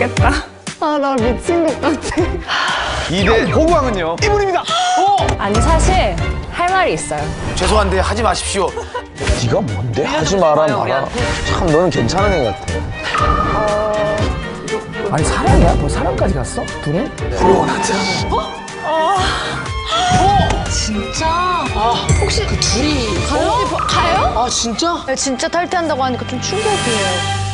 되겠다. 아, 나 미친 것 같아. 2대 아, 호구왕은요? 이분입니다. 어! 아니 사실 할 말이 있어요. 죄송한데 하지 마십시오. 네가 뭔데? 하지 마라 마라. 참 너는 괜찮은 애 같아. 어. 아니 사랑이야? 뭐 사랑까지 갔어? 둘은? 네. 어? 아. 혹시 그 둘이 가요? 가요? 아 진짜? 네, 진짜 탈퇴한다고 하니까 좀 충격이에요.